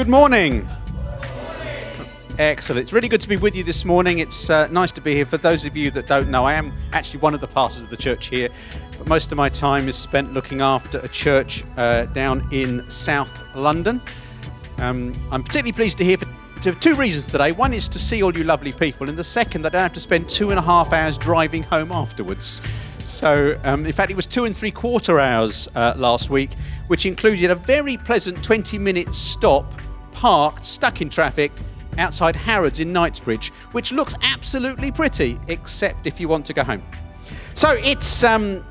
Good morning. Excellent. It's really good to be with you this morning. It's uh, nice to be here. For those of you that don't know, I am actually one of the pastors of the church here, but most of my time is spent looking after a church uh, down in South London. Um, I'm particularly pleased to hear for two reasons today. One is to see all you lovely people, and the second, that I don't have to spend two and a half hours driving home afterwards. So, um, in fact, it was two and three quarter hours uh, last week, which included a very pleasant 20 minute stop, parked, stuck in traffic outside Harrods in Knightsbridge, which looks absolutely pretty, except if you want to go home. So, it's, um,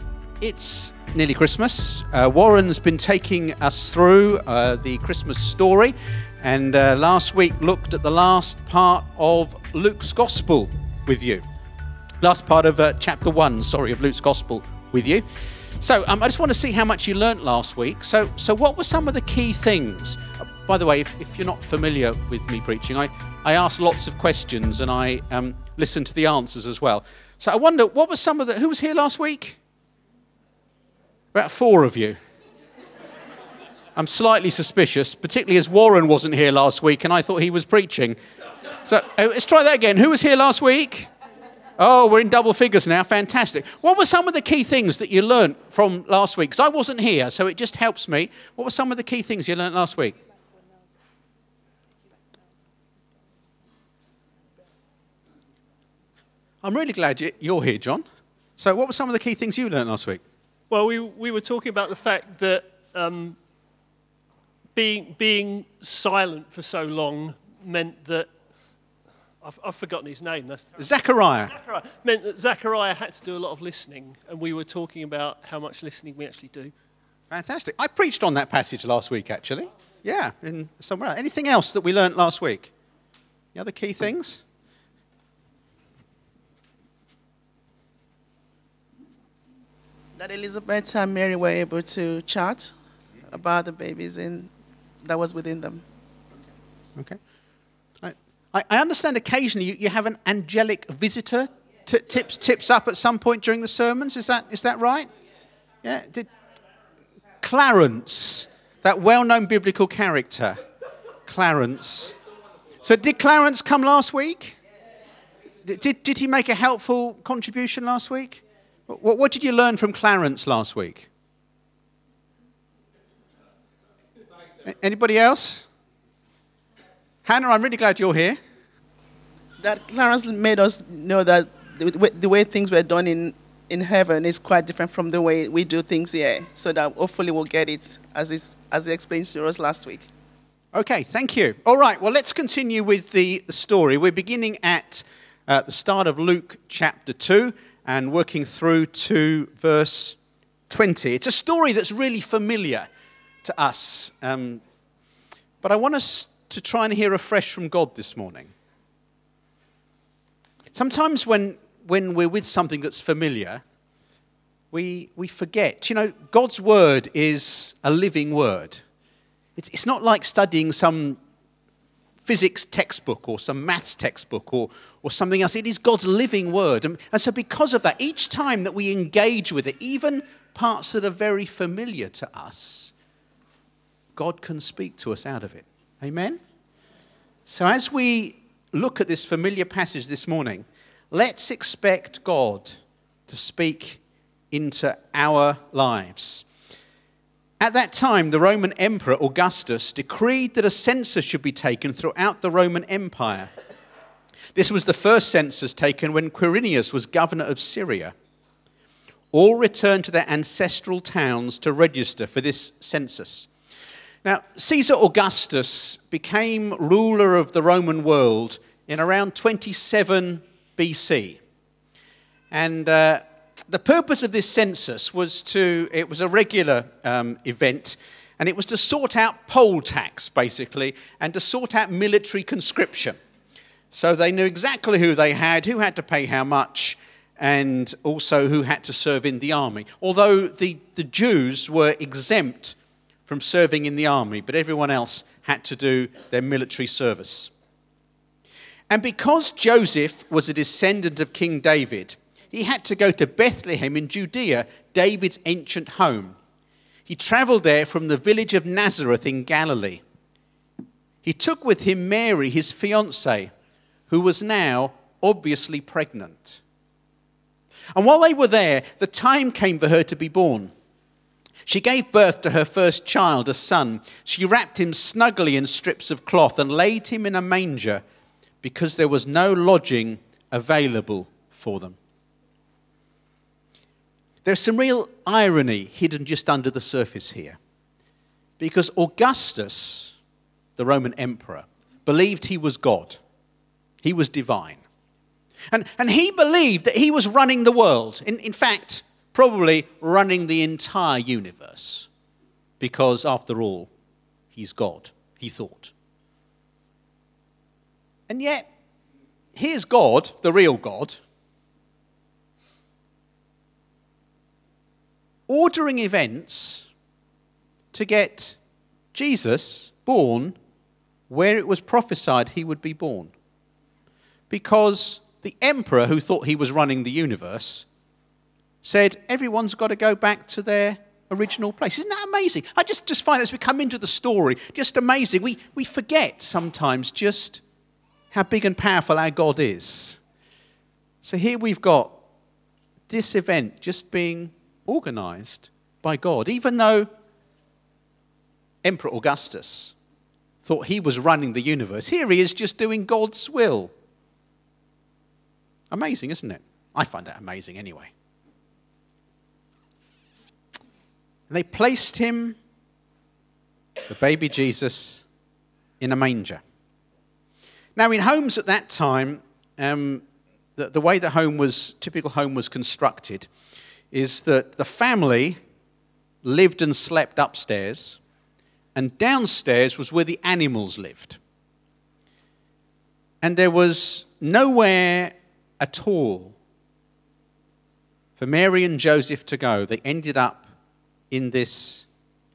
it's nearly Christmas. Uh, Warren's been taking us through uh, the Christmas story and uh, last week looked at the last part of Luke's Gospel with you. Last part of uh, chapter 1, sorry, of Luke's Gospel with you. So um, I just want to see how much you learnt last week. So, so what were some of the key things? By the way, if, if, you're not familiar with me preaching, I, I ask lots of questions and I um, listen to the answers as well. So I wonder, what were some of the, who was here last week? About four of you. I'm slightly suspicious, particularly as Warren wasn't here last week and I thought he was preaching. So uh, let's try that again. Who was here last week? Oh, we're in double figures now. Fantastic. What were some of the key things that you learnt from last week? Because I wasn't here, so it just helps me. What were some of the key things you learnt last week? I'm really glad you're here, John. So, what were some of the key things you learned last week? Well, we, we were talking about the fact that um, being, being silent for so long meant that I've, I've forgotten his name. That's Zechariah. Zechariah. Meant that Zechariah had to do a lot of listening, and we were talking about how much listening we actually do. Fantastic. I preached on that passage last week, actually. Yeah, in somewhere else. Anything else that we learnt last week? The other key things? That Elizabeth and Mary were able to chat about the babies in that was within them. Okay. I, I understand occasionally you, you, have an angelic visitor tips, tips up at some point during the sermons. Is that, is that right? Yeah. Did, Clarence, that well known biblical character. Clarence. So, did Clarence come last week? Did, did he make a helpful contribution last week? What, what did you learn from Clarence last week? Anybody else? Hannah, I'm really glad you're here. That Clarence made us know that the, the way things were done in, in heaven is quite different from the way we do things here. So that hopefully we'll get it as, it's, as he explained to us last week. Okay, thank you. All right, well, let's continue with the, the story. We're beginning at uh, the start of Luke chapter 2 and working through to verse 20. It's a story that's really familiar to us. Um, but I want us to try and hear afresh from God this morning. Sometimes when, when we're with something that's familiar, we, we forget. You know, God's word is a living word. It's, it's not like studying some physics textbook or some maths textbook or, or something else. It is God's living word. And, and so, because of that, each time that we engage with it, even parts that are very familiar to us, God can speak to us out of it. Amen? So, as we look at this familiar passage this morning, let's expect God to speak into our lives. At that time, the Roman Emperor Augustus decreed that a census should be taken throughout the Roman Empire. This was the first census taken when Quirinius was governor of Syria. All returned to their ancestral towns to register for this census. Now, Caesar Augustus became ruler of the Roman world in around 27 BC. And uh, the purpose of this census was to, it was a regular um, event, and it was to sort out poll tax, basically, and to sort out military conscription. So they knew exactly who they had, who had to pay how much, and also who had to serve in the army. Although the, the Jews were exempt from serving in the army, but everyone else had to do their military service. And because Joseph was a descendant of King David, he had to go to Bethlehem in Judea, David's ancient home. He traveled there from the village of Nazareth in Galilee. He took with him Mary, his fiancée, who was now obviously pregnant. And while they were there, the time came for her to be born. She gave birth to her first child, a son. She wrapped him snugly in strips of cloth and laid him in a manger because there was no lodging available for them. There's some real irony hidden just under the surface here. Because Augustus, the Roman emperor, believed he was God, he was divine. And, and he believed that he was running the world. In, in fact, probably running the entire universe. Because, after all, he's God, he thought. And yet, here's God, the real God, ordering events to get Jesus born where it was prophesied he would be born. Because the emperor, who thought he was running the universe, said everyone's got to go back to their original place. Isn't that amazing? I just, just find as we come into the story, just amazing. We, we forget sometimes just how big and powerful our God is. So here we've got this event just being organized by God, even though Emperor Augustus thought he was running the universe. Here he is just doing God's will. Amazing, isn't it? I find that amazing anyway. And they placed him, the baby Jesus, in a manger. Now, in homes at that time, um, the, the way the home was, typical home was constructed, is that the family lived and slept upstairs, and downstairs was where the animals lived. And there was nowhere at all for Mary and Joseph to go. They ended up in this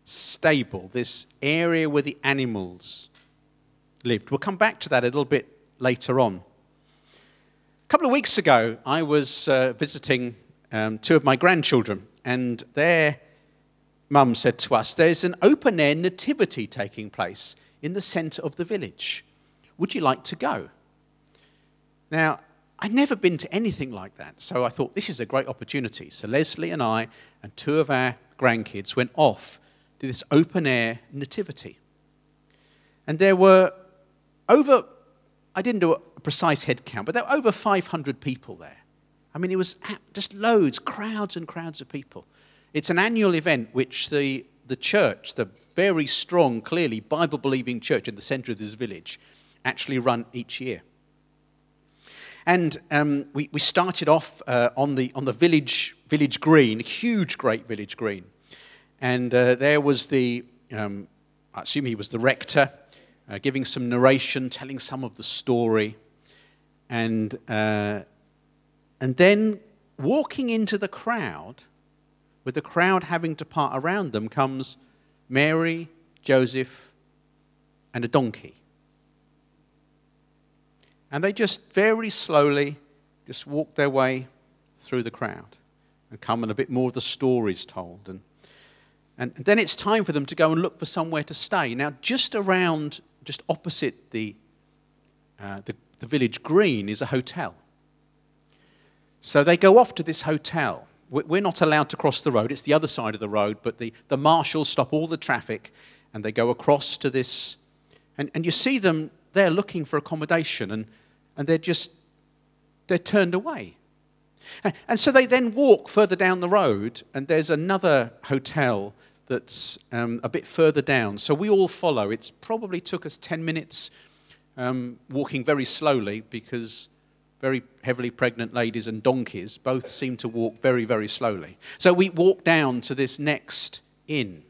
stable, this area where the animals lived. We'll come back to that a little bit later on. A couple of weeks ago, I was uh, visiting um, two of my grandchildren, and their mum said to us, There's an open air nativity taking place in the centre of the village. Would you like to go? Now, I'd never been to anything like that, so I thought this is a great opportunity. So Leslie and I and two of our grandkids went off to this open air nativity. And there were over, I didn't do a precise head count, but there were over 500 people there. I mean, it was just loads, crowds and crowds of people. It's an annual event which the, the church, the very strong, clearly Bible believing church in the center of this village, actually run each year. And um, we, we started off uh, on, the, on the village, village green, huge, great village green. And uh, there was the, um, I assume he was the rector, uh, giving some narration, telling some of the story. And uh, and then walking into the crowd, with the crowd having to part around them, comes Mary, Joseph, and a donkey. And they just very slowly just walk their way through the crowd and come and a bit more of the stories told. And, and then it's time for them to go and look for somewhere to stay. Now, just around, just opposite the, uh, the, the village green is a hotel. So they go off to this hotel. We're not allowed to cross the road, it's the other side of the road, but the, the marshals stop all the traffic and they go across to this. And, and you see them there looking for accommodation and, and they're just, they're turned away. And, so they then walk further down the road and there's another hotel that's um, a bit further down. So we all follow. It's probably took us 10 minutes um, walking very slowly because very heavily pregnant ladies and donkeys both seem to walk very, very slowly. So we walk down to this next inn.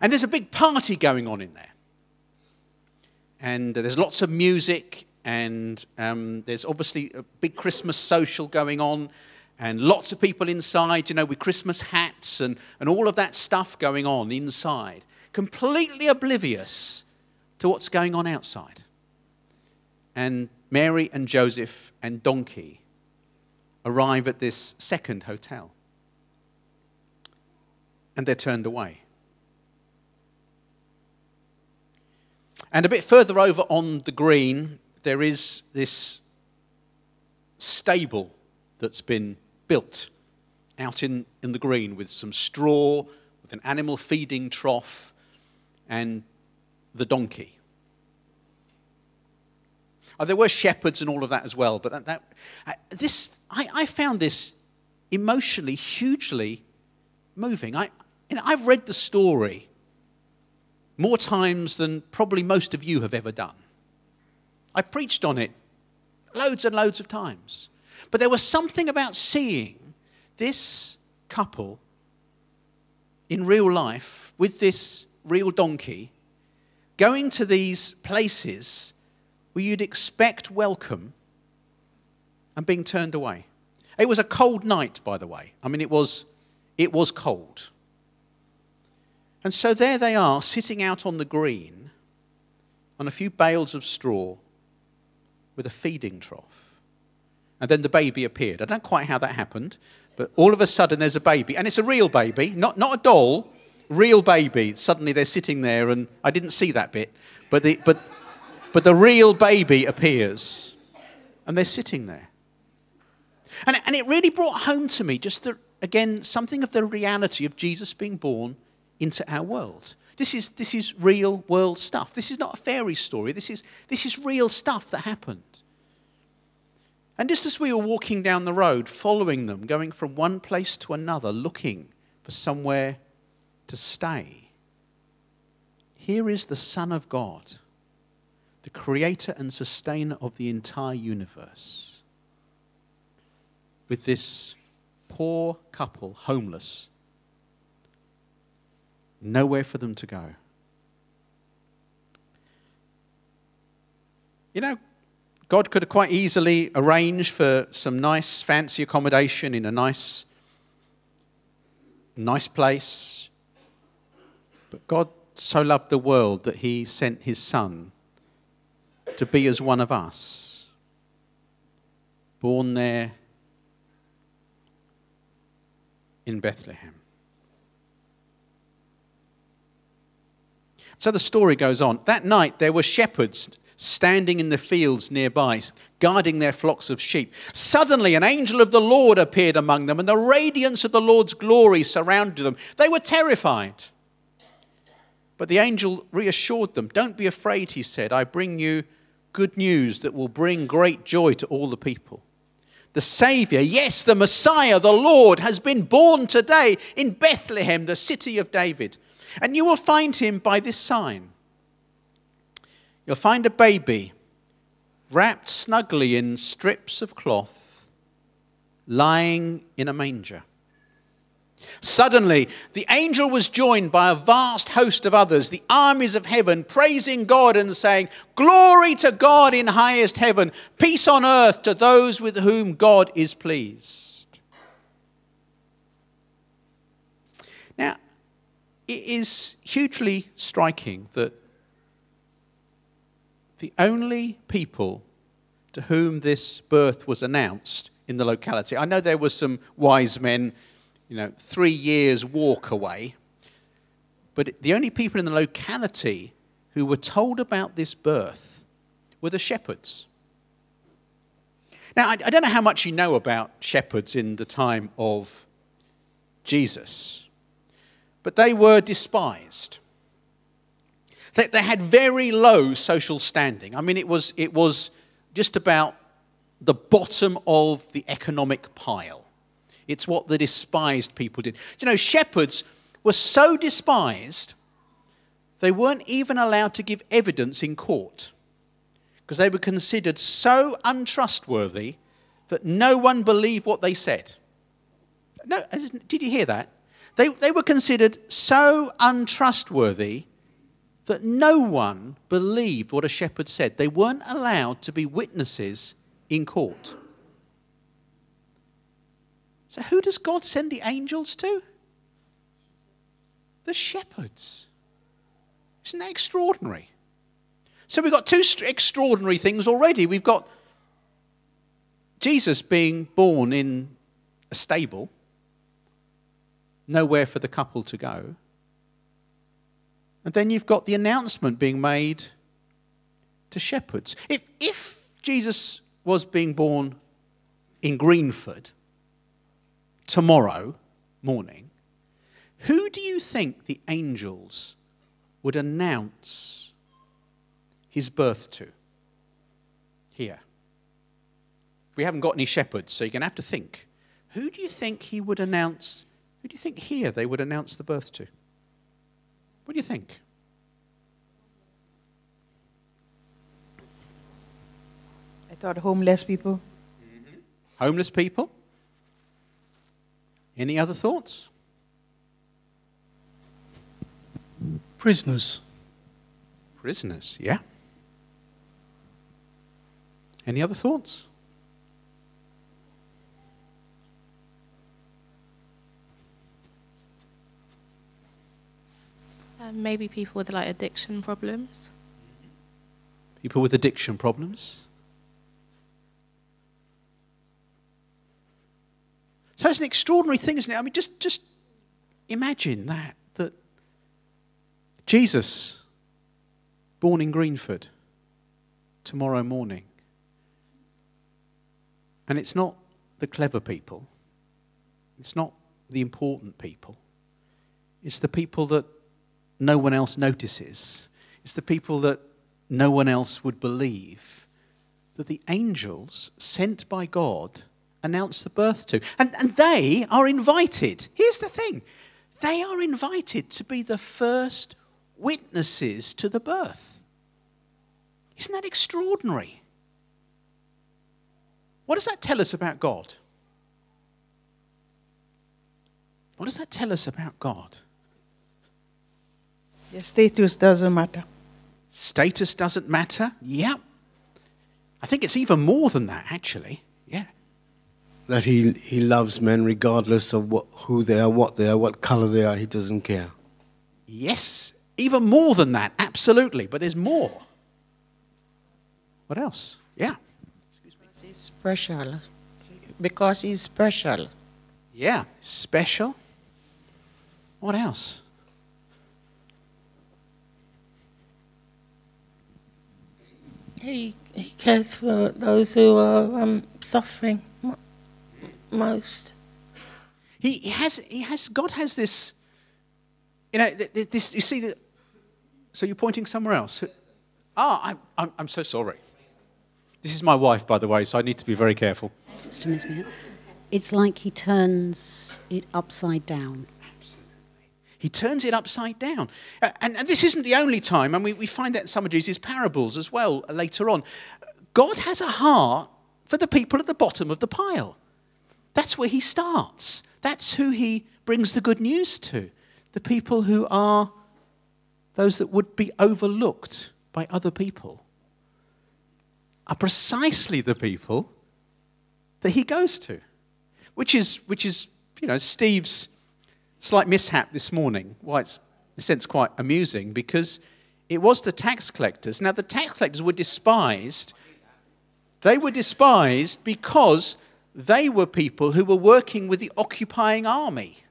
And there's a big party going on in there. And there's lots of music, and um, there's obviously a big Christmas social going on, and lots of people inside, you know, with Christmas hats and, and all of that stuff going on inside, completely oblivious to what's going on outside. And Mary and Joseph and Donkey arrive at this second hotel. And they're turned away. And a bit further over on the green, there is this stable that's been built out in, in the green with some straw, with an animal feeding trough, and the donkey. Oh, there were shepherds and all of that as well, but that, that uh, this I, I, found this emotionally hugely moving. I, you know, I've read the story more times than probably most of you have ever done. I preached on it loads and loads of times. But there was something about seeing this couple in real life with this real donkey going to these places where you'd expect welcome and being turned away. It was a cold night, by the way. I mean, it was, it was cold. And so there they are, sitting out on the green on a few bales of straw with a feeding trough. And then the baby appeared. I don't know quite how that happened, but all of a sudden there's a baby. And it's a real baby, not, not a doll, real baby. Suddenly they're sitting there, and I didn't see that bit. But the, but, but the real baby appears, and they're sitting there. And, and it really brought home to me just, the, again, something of the reality of Jesus being born into our world. This is, this is real world stuff. This is not a fairy story. This is, this is real stuff that happened. And just as we were walking down the road, following them, going from one place to another, looking for somewhere to stay, here is the Son of God, the creator and sustainer of the entire universe, with this poor couple, homeless, nowhere for them to go. You know, God could have quite easily arranged for some nice, fancy accommodation in a nice, nice place. But God so loved the world that he sent his Son to be as one of us, born there in Bethlehem. So the story goes on. That night there were shepherds standing in the fields nearby, guarding their flocks of sheep. Suddenly, an angel of the Lord appeared among them, and the radiance of the Lord's glory surrounded them. They were terrified. But the angel reassured them. Don't be afraid, he said. I bring you good news that will bring great joy to all the people. The Savior, yes, the Messiah, the Lord, has been born today in Bethlehem, the city of David. And you will find him by this sign. You'll find a baby wrapped snugly in strips of cloth, lying in a manger. Suddenly, the angel was joined by a vast host of others, the armies of heaven, praising God and saying, Glory to God in highest heaven, peace on earth to those with whom God is pleased. Now, it is hugely striking that the only people to whom this birth was announced in the locality, I know there were some wise men, you know, three years' walk away, but the only people in the locality who were told about this birth were the shepherds. Now, I, I don't know how much you know about shepherds in the time of Jesus but they were despised. They, they had very low social standing. I mean, it was, it was just about the bottom of the economic pile. It's what the despised people did. You know, shepherds were so despised, they weren't even allowed to give evidence in court because they were considered so untrustworthy that no one believed what they said. No, did you hear that? They, they were considered so untrustworthy that no one believed what a shepherd said. They weren't allowed to be witnesses in court. So, who does God send the angels to? The shepherds. Isn't that extraordinary? So, we've got two extraordinary things already. We've got Jesus being born in a stable nowhere for the couple to go. And then you've got the announcement being made to shepherds. If, if Jesus was being born in Greenford tomorrow morning, who do you think the angels would announce his birth to? Here. We haven't got any shepherds, so you're going to have to think. Who do you think he would announce? Who do you think here they would announce the birth to? What do you think? I thought homeless people. Mm-hmm. Homeless people? Any other thoughts? Prisoners. Prisoners, yeah. Any other thoughts? Um, maybe people with like addiction problems. People with addiction problems? So it's an extraordinary thing, isn't it? I mean, just, just imagine that, that Jesus, born in Greenford, tomorrow morning. And it's not the clever people, it's not the important people, it's the people that no one else notices, it's the people that no one else would believe that the angels sent by God announce the birth to. And, and they are invited. Here's the thing they are invited to be the first witnesses to the birth. Isn't that extraordinary? What does that tell us about God? What does that tell us about God? The status doesn't matter. Status doesn't matter? Yeah. I think it's even more than that, actually. Yeah. That he, he loves men regardless of what, who they are, what they are, what color they are, he doesn't care. Yes, even more than that, absolutely. But there's more. What else? Yeah. Because he's special. Because he's special. Yeah. Special. What else? He, he cares for those who are um, suffering mo- most. He, he has, he has, God has this, you know, th- th- this, you see, the, so you're pointing somewhere else. Ah, I'm, I'm, I'm so sorry. This is my wife, by the way, so I need to be very careful. Just a minute. It's like he turns it upside down. He turns it upside down. And, and this isn't the only time, and we, we find that in some of Jesus' parables as well uh, later on. God has a heart for the people at the bottom of the pile. That's where he starts. That's who he brings the good news to. The people who are those that would be overlooked by other people are precisely the people that he goes to, which is, which is you know, Steve's slight mishap this morning. Why it's, in a sense, quite amusing because it was the tax collectors. Now, the tax collectors were despised. They were despised because they were people who were working with the occupying army.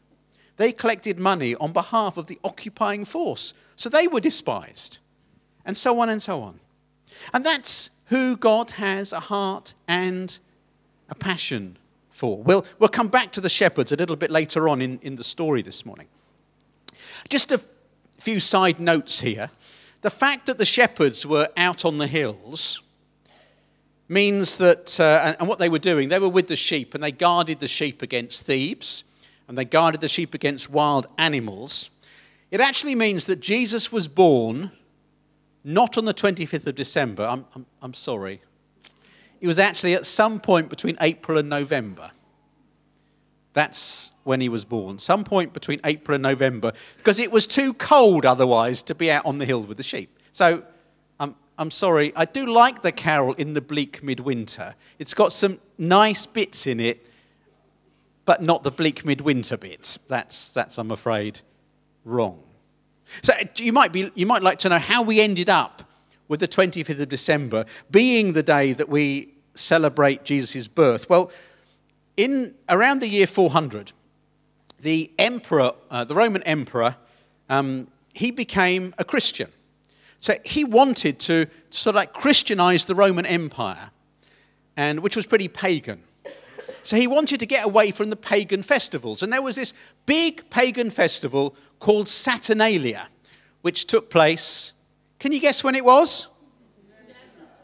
They collected money on behalf of the occupying force. So they were despised. And so on and so on. And that's who God has a heart and a passion for. We'll, we'll come back to the shepherds a little bit later on in, in the story this morning. Just a few side notes here. The fact that the shepherds were out on the hills means that, uh, and, and what they were doing, they were with the sheep and they guarded the sheep against thieves and they guarded the sheep against wild animals. It actually means that Jesus was born not on the 25th of December. I'm, I'm, I'm sorry. It was actually at some point between April and November. That's when he was born, some point between April and November, because it was too cold otherwise to be out on the hill with the sheep. So I'm sorry, I do like the carol in the bleak midwinter. It's got some nice bits in it, but not the bleak midwinter bit. That's, that's I'm afraid, wrong. So you might, be, you might like to know how we ended up with the 25th of December being the day that we celebrate Jesus' birth. Well, in around the year 400, the emperor, uh, the Roman emperor, um, he became a Christian. So he wanted to sort of like Christianize the Roman Empire, and which was pretty pagan. So he wanted to get away from the pagan festivals. And there was this big pagan festival called Saturnalia, which took place. Can you guess when it was?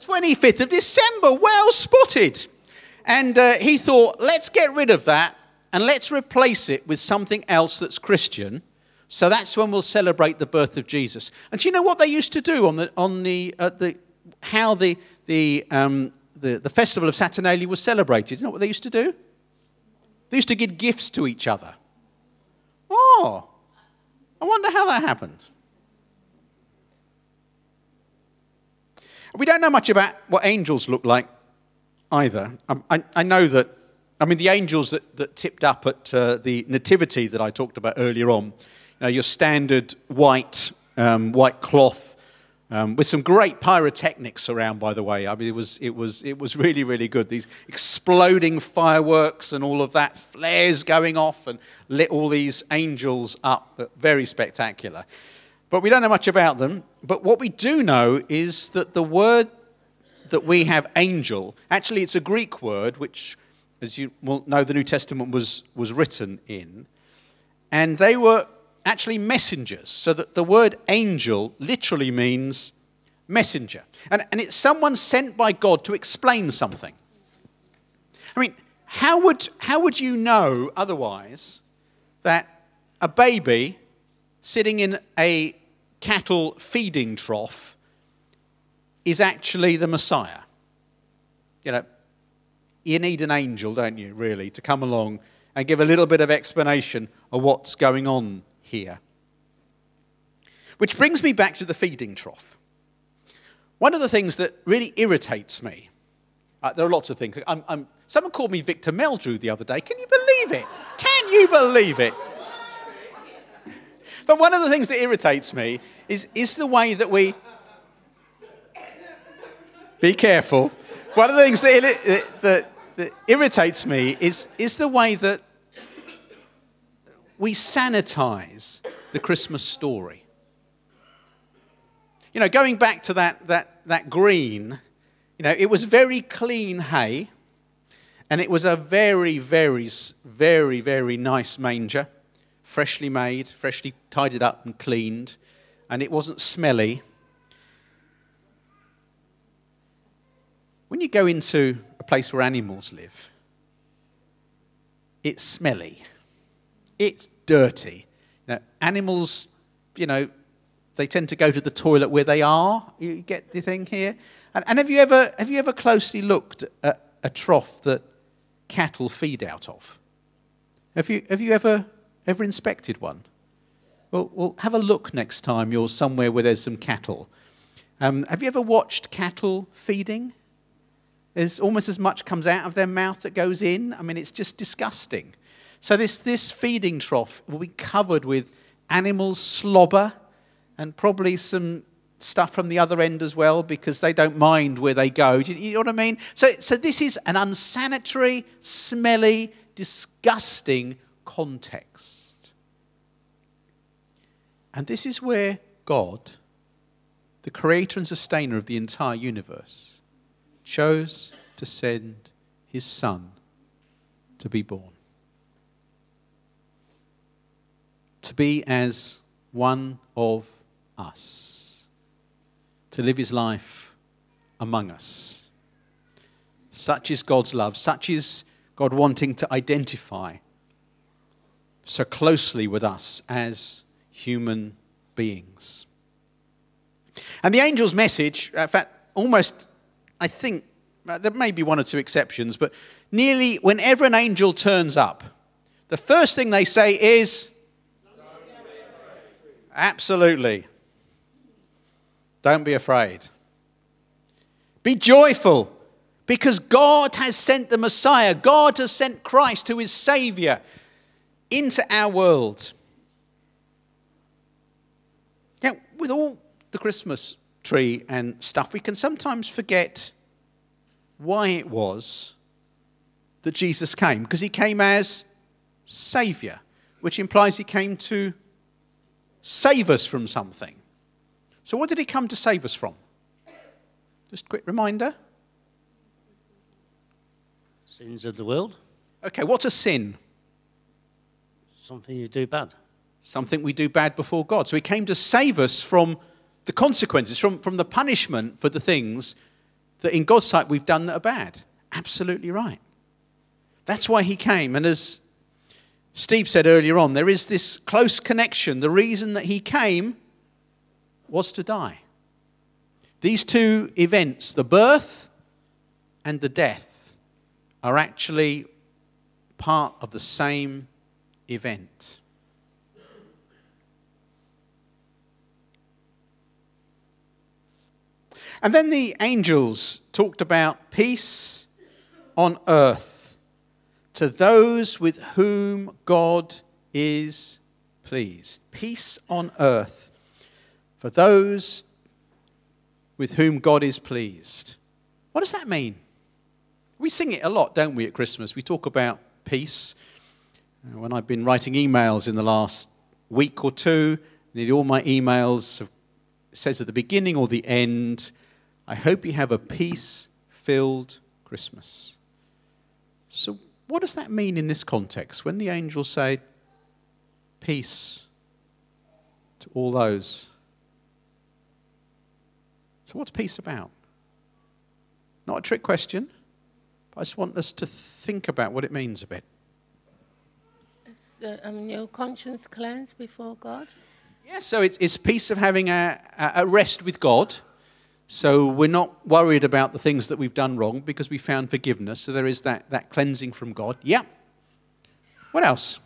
25th of December. Well spotted. And uh, he thought, let's get rid of that and let's replace it with something else that's Christian. So that's when we'll celebrate the birth of Jesus. And do you know what they used to do on the, on the, uh, the how the, the, um, the, the festival of Saturnalia was celebrated? You know what they used to do? They used to give gifts to each other. Oh, I wonder how that happened. We don't know much about what angels look like either. I, I, I know that, I mean, the angels that, that tipped up at uh, the nativity that I talked about earlier on, know, your standard white, um, white cloth um, with some great pyrotechnics around, by the way. I mean, it was, it, was, it was really, really good. These exploding fireworks and all of that, flares going off and lit all these angels up. Very spectacular. But we don't know much about them. But what we do know is that the word that we have, angel, actually, it's a Greek word, which, as you will know, the New Testament was, was written in. And they were actually messengers. So that the word angel literally means messenger. And, and it's someone sent by God to explain something. I mean, how would, how would you know otherwise that a baby sitting in a cattle feeding trough is actually the Messiah? You know, you need an angel, don't you, really, to come along and give a little bit of explanation of what's going on here. Which brings me back to the feeding trough. One of the things that really irritates me, uh, there are lots of things. I'm, I'm, someone called me Victor Meldrew the other day. Can you believe it? Can you believe it? But one of the things that irritates me is, is the way that we. Be careful. One of the things that, that, that irritates me is, is the way that we sanitize the Christmas story. You know, going back to that, that, that green, you know, it was very clean hay, and it was a very, very, very, very nice manger, freshly made, freshly tidied up and cleaned, and it wasn't smelly. When you go into a place where animals live, it's smelly it's dirty. You know, animals, you know, they tend to go to the toilet where they are. You get the thing here? And, and have, you ever, have you ever closely looked at a trough that cattle feed out of? Have you, have you ever, ever inspected one? Well, well, have a look next time you're somewhere where there's some cattle. Um, have you ever watched cattle feeding? There's almost as much comes out of their mouth that goes in. I mean, it's just disgusting. So this, this feeding trough will be covered with animals' slobber and probably some stuff from the other end as well because they don't mind where they go. Do you, you know what I mean? So, so this is an unsanitary, smelly, disgusting context. And this is where God, the creator and sustainer of the entire universe, chose to send his son to be born. To be as one of us, to live his life among us. Such is God's love, such is God wanting to identify so closely with us as human beings. And the angel's message, in fact, almost, I think, uh, there may be one or two exceptions, but nearly whenever an angel turns up, the first thing they say is, Absolutely. Don't be afraid. Be joyful because God has sent the Messiah. God has sent Christ, who is Savior, into our world. Now, with all the Christmas tree and stuff, we can sometimes forget why it was that Jesus came. Because he came as Savior, which implies he came to save us from something. So, what did he come to save us from? Just a quick reminder. Sins of the world, Okay, what's a sin? something you do bad. Something we do bad before God. So, he came to save us from the consequences, from, from the punishment for the things that in God's sight we've done that are bad. Absolutely right. That's why he came. And as Steve said earlier on, there is this close connection. The reason that he came was to die. These two events, the birth and the death, are actually part of the same event. And then the angels talked about peace on earth to those with whom God is pleased. Peace on earth for those with whom God is pleased. What does that mean? We sing it a lot, don't we, at Christmas? We talk about peace. Uh, When I've been writing emails in the last week or two, nearly all my emails have, says at the beginning or the end, I hope you have a peace filled Christmas. So, what does that mean in this context when the angels say, peace to all those? So, what's peace about? Not a trick question, but I just want us to think about what it means a bit. The, um, your conscience cleansed before God. Yeah, so it's, it's peace of having a a rest with God. So we're not worried about the things that we've done wrong because we found forgiveness. So there is that, that cleansing from God. Yeah. What else?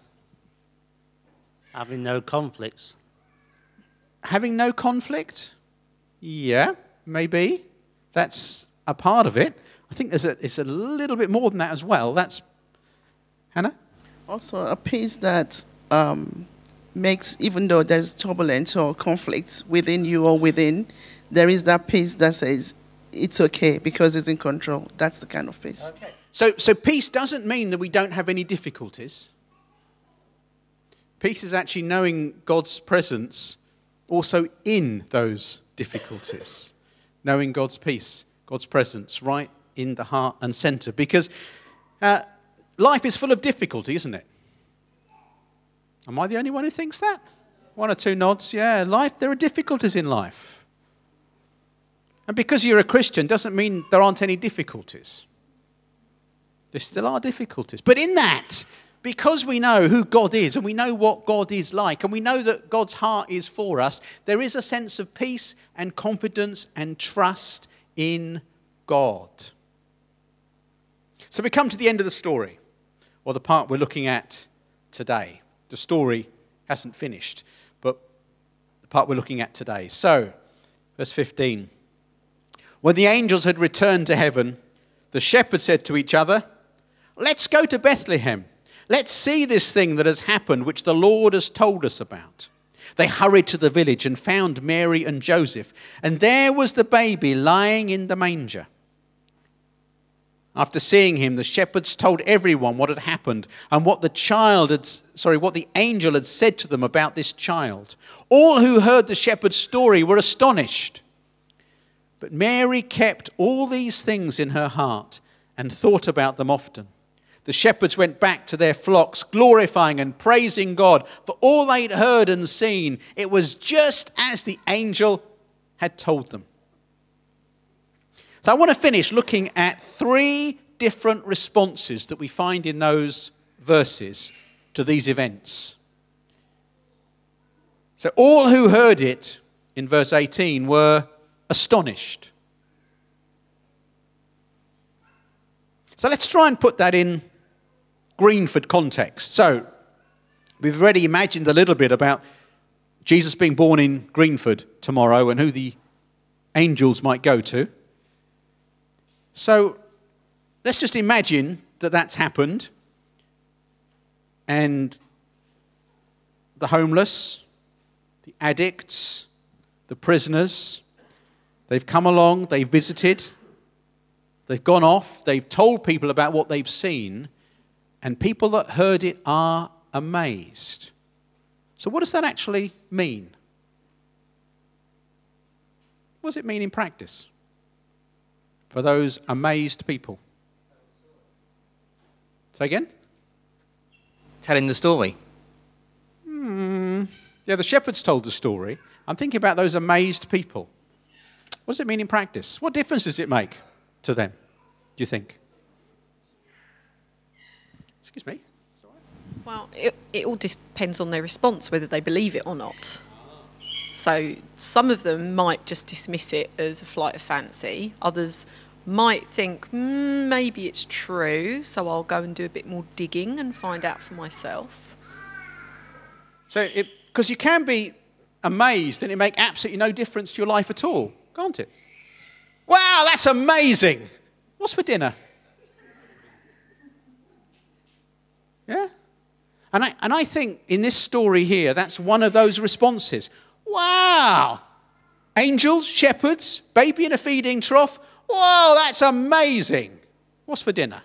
Having no conflicts. Having no conflict? Yeah, maybe. That's a part of it. I think there's a, it's a little bit more than that as well. That's. Hannah? Also, a peace that um, makes, even though there's turbulence or conflict within you or within, there is that peace that says it's okay because it's in control. That's the kind of peace. So, so peace doesn't mean that we don't have any difficulties. Peace is actually knowing God's presence also in those difficulties. Knowing God's peace, God's presence right in the heart and center. Because uh, life is full of difficulty, isn't it? Am I the only one who thinks that? One or two nods. Yeah, life, there are difficulties in life. And because you're a Christian doesn't mean there aren't any difficulties. There still are difficulties. But in that, because we know who God is and we know what God is like and we know that God's heart is for us, there is a sense of peace and confidence and trust in God. So we come to the end of the story, or the part we're looking at today. The story hasn't finished, but the part we're looking at today. So, verse 15. When the angels had returned to heaven, the shepherds said to each other, Let's go to Bethlehem. Let's see this thing that has happened, which the Lord has told us about. They hurried to the village and found Mary and Joseph, and there was the baby lying in the manger. After seeing him, the shepherds told everyone what had happened and what the child had, sorry, what the angel had said to them about this child. All who heard the shepherd's story were astonished. But Mary kept all these things in her heart and thought about them often. The shepherds went back to their flocks, glorifying and praising God for all they'd heard and seen. It was just as the angel had told them. So I want to finish looking at three different responses that we find in those verses to these events. So all who heard it in verse 18 were astonished. So let's try and put that in Greenford context. So we've already imagined a little bit about Jesus being born in Greenford tomorrow and who the angels might go to. So let's just imagine that that's happened and the homeless, the addicts, the prisoners, they've come along, they've visited, they've gone off, they've told people about what they've seen, and people that heard it are amazed. So, what does that actually mean? What does it mean in practice for those amazed people? Say again? Telling the story. Hmm. Yeah, the shepherds told the story. I'm thinking about those amazed people. What does it mean in practice? What difference does it make to them, do you think? Excuse me? Well, it, it all depends on their response, whether they believe it or not. So some of them might just dismiss it as a flight of fancy. Others might think, mm, maybe it's true, so I'll go and do a bit more digging and find out for myself. So, because you can be amazed and it make absolutely no difference to your life at all, can't it? Wow, that's amazing. What's for dinner? Yeah? And I, and I think in this story here, that's one of those responses. Wow! Angels, shepherds, baby in a feeding trough. Whoa, that's amazing. What's for dinner?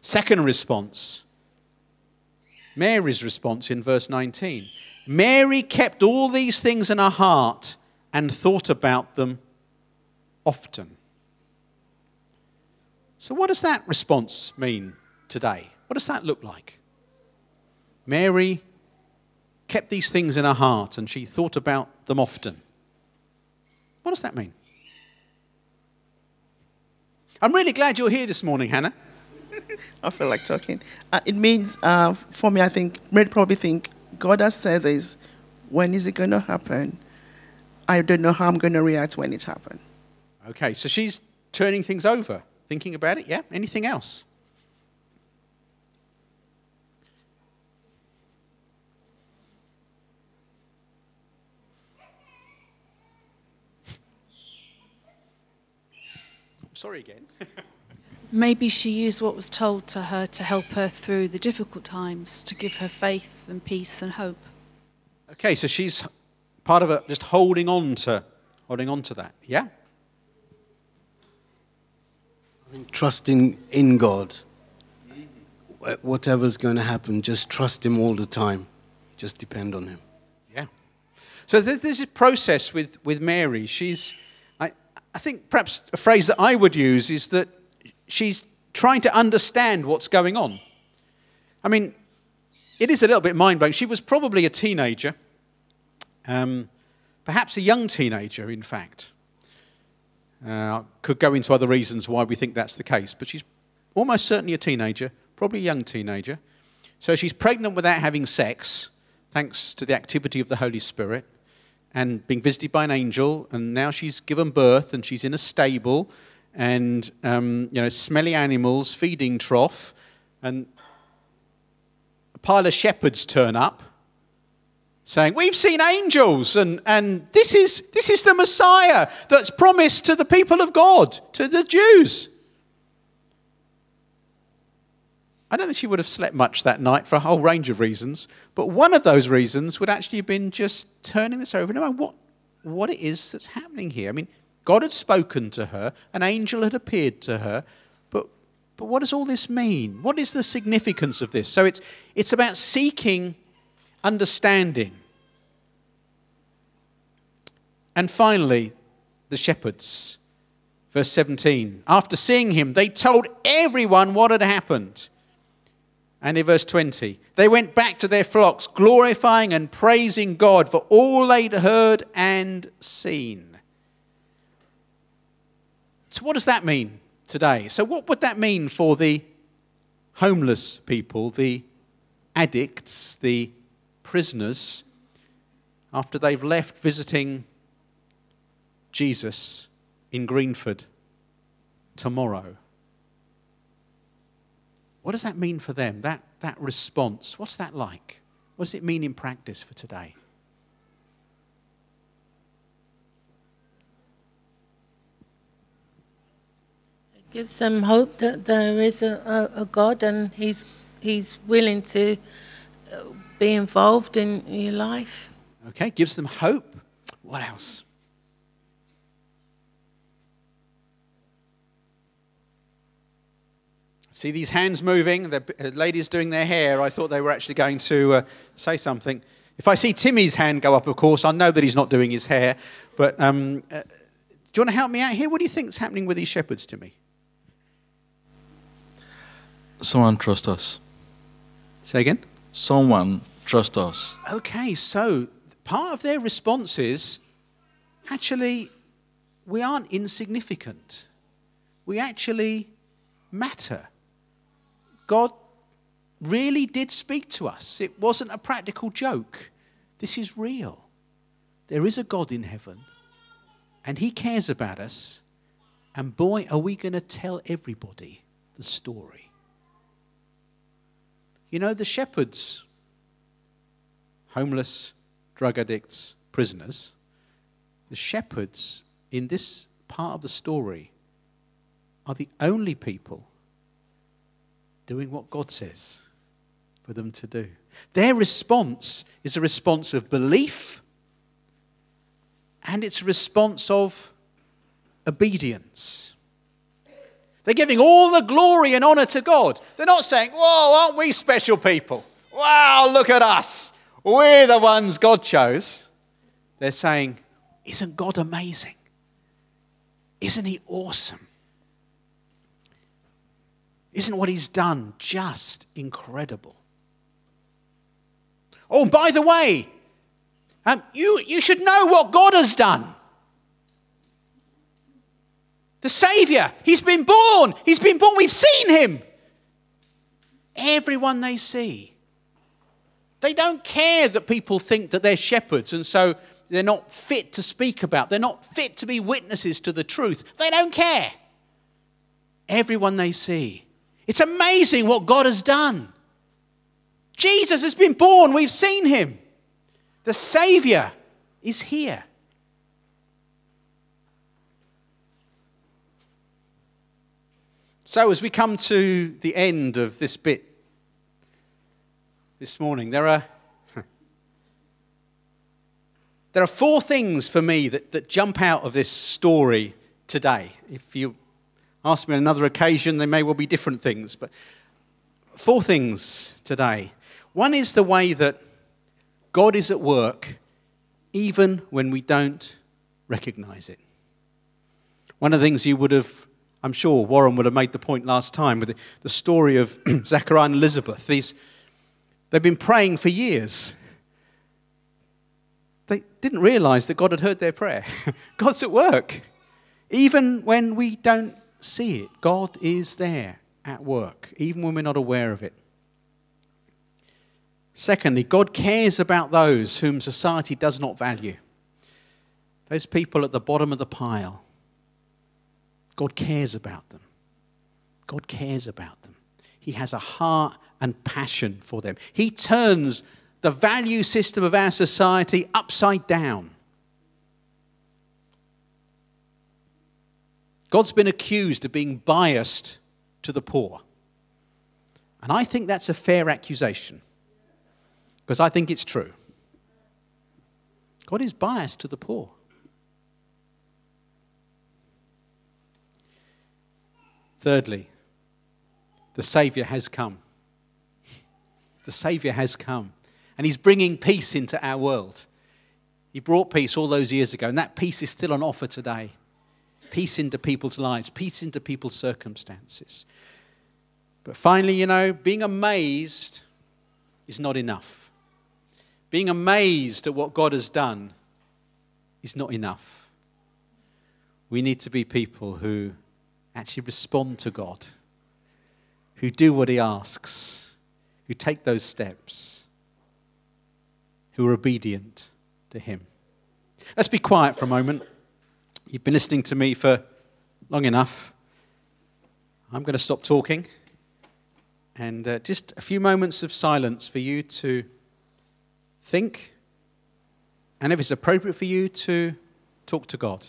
Second response Mary's response in verse 19. Mary kept all these things in her heart and thought about them often. So, what does that response mean today? What does that look like? Mary kept these things in her heart and she thought about them often. What does that mean? I'm really glad you're here this morning, Hannah. I feel like talking. Uh, it means, uh, for me, I think, Mary probably think, God has said this. When is it going to happen? I don't know how I'm going to react when it happens. Okay, so she's turning things over, thinking about it. Yeah, anything else? Sorry again. Maybe she used what was told to her to help her through the difficult times, to give her faith and peace and hope. Okay, so she's part of it, just holding on to, holding on to that. Yeah. I think trusting in God. Whatever's going to happen, just trust Him all the time. Just depend on Him. Yeah. So there's this is process with, with Mary. She's, I, I think perhaps a phrase that I would use is that she's trying to understand what's going on. I mean, it is a little bit mind blowing. She was probably a teenager, um, perhaps a young teenager, in fact. Uh, could go into other reasons why we think that's the case, but she's almost certainly a teenager, probably a young teenager. So she's pregnant without having sex, thanks to the activity of the Holy Spirit, and being visited by an angel, and now she's given birth and she's in a stable and um, you know, smelly animals, feeding trough, and a pile of shepherds turn up saying, We've seen angels, and, and this, is, this is the Messiah that's promised to the people of God, to the Jews. I don't think she would have slept much that night for a whole range of reasons, but one of those reasons would actually have been just turning this over and knowing what, what it is that's happening here. I mean, God had spoken to her, an angel had appeared to her, but, but what does all this mean? What is the significance of this? So it's, it's about seeking understanding. And finally, the shepherds. Verse 17. After seeing him, they told everyone what had happened. And in verse 20, they went back to their flocks, glorifying and praising God for all they'd heard and seen. So, what does that mean today? So, what would that mean for the homeless people, the addicts, the prisoners, after they've left visiting Jesus in Greenford tomorrow? What does that mean for them? That, that response, what's that like? What does it mean in practice for today? Gives them hope that there is a, a, a God and He's He's willing to uh, be involved in your life. Okay, gives them hope. What else? See these hands moving. The ladies doing their hair. I thought they were actually going to uh, say something. If I see Timmy's hand go up, of course, I know that he's not doing his hair. But um, uh, do you want to help me out here? What do you think is happening with these shepherds, Timmy? Someone trust us. Say again? Someone trust us. Okay, so part of their response is actually, we aren't insignificant. We actually matter. God really did speak to us. It wasn't a practical joke. This is real. There is a God in heaven, and He cares about us. And boy, are we going to tell everybody the story. You know, the shepherds, homeless, drug addicts, prisoners, the shepherds in this part of the story are the only people doing what God says for them to do. Their response is a response of belief and it's a response of obedience. They're giving all the glory and honor to God. They're not saying, Whoa, aren't we special people? Wow, look at us. We're the ones God chose. They're saying, Isn't God amazing? Isn't He awesome? Isn't what He's done just incredible? Oh, by the way, um, you, you should know what God has done. The Savior, He's been born. He's been born. We've seen Him. Everyone they see. They don't care that people think that they're shepherds and so they're not fit to speak about. They're not fit to be witnesses to the truth. They don't care. Everyone they see. It's amazing what God has done. Jesus has been born. We've seen him. The Savior is here. So, as we come to the end of this bit this morning, there are, there are four things for me that, that jump out of this story today. If you ask me on another occasion, they may well be different things, but four things today. One is the way that God is at work even when we don't recognize it. One of the things you would have, I'm sure Warren would have made the point last time with the, story of Zechariah and Elizabeth. These, they've been praying for years. They didn't realize that God had heard their prayer. God's at work. Even when we don't see it, God is there at work, even when we're not aware of it. Secondly, God cares about those whom society does not value. Those people at the bottom of the pile. God cares about them. God cares about them. He has a heart and passion for them. He turns the value system of our society upside down. God's been accused of being biased to the poor. And I think that's a fair accusation because I think it's true. God is biased to the poor. Thirdly, the Savior has come. The Savior has come. And He's bringing peace into our world. He brought peace all those years ago, and that peace is still on offer today. Peace into people's lives, peace into people's circumstances. But finally, you know, being amazed is not enough. Being amazed at what God has done is not enough. We need to be people who actually respond to God, who do what He asks, who take those steps, who are obedient to Him. Let's be quiet for a moment. You've been listening to me for long enough. I'm going to stop talking and uh, just a few moments of silence for you to think and if it's appropriate for you to talk to God.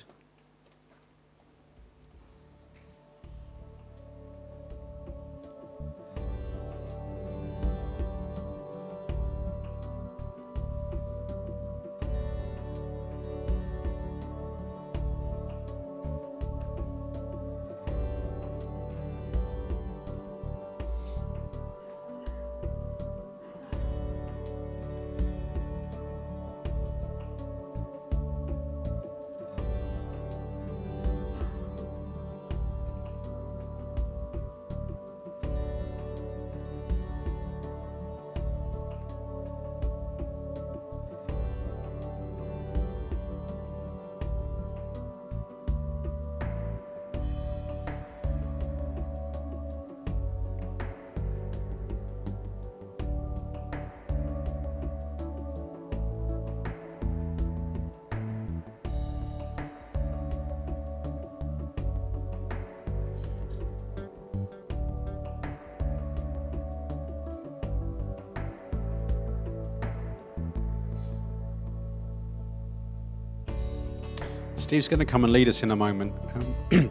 Steve's going to come and lead us in a moment. Um,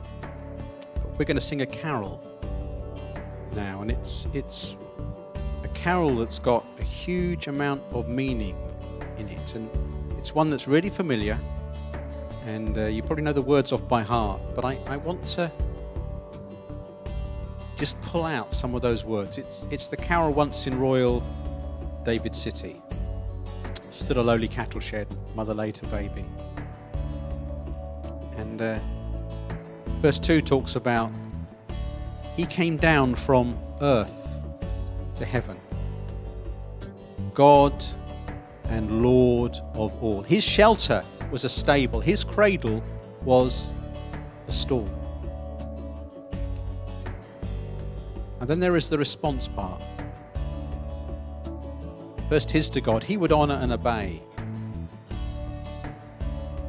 we're going to sing a carol now, and it's it's a carol that's got a huge amount of meaning in it, and it's one that's really familiar, and uh, you probably know the words off by heart. But I, I want to just pull out some of those words. It's it's the carol once in royal David's City. Stood a lowly cattle shed, mother laid her baby. And uh, verse 2 talks about he came down from earth to heaven. God and Lord of all. His shelter was a stable, his cradle was a stall. And then there is the response part. First, his to God, he would honor and obey.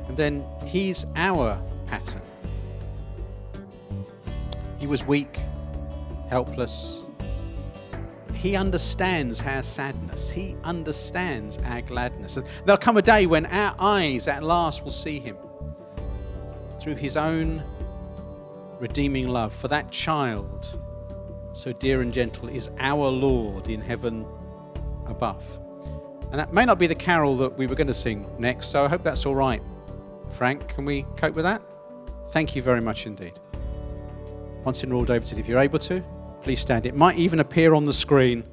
And then he's our pattern. He was weak, helpless. He understands our sadness. He understands our gladness. And there'll come a day when our eyes at last will see him through his own redeeming love for that child so dear and gentle is our Lord in heaven above. And that may not be the carol that we were going to sing next, so I hope that's all right. Frank, can we cope with that? Thank you very much indeed. Once in Royal David's City, if you're able to, please stand. It might even appear on the screen.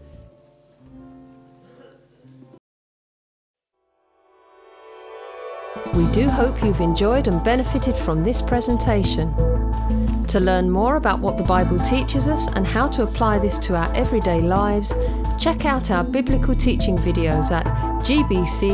We do hope you've enjoyed and benefited from this presentation. To learn more about what the Bible teaches us and how to apply this to our everyday lives, check out our biblical teaching videos at gbcweb.tv.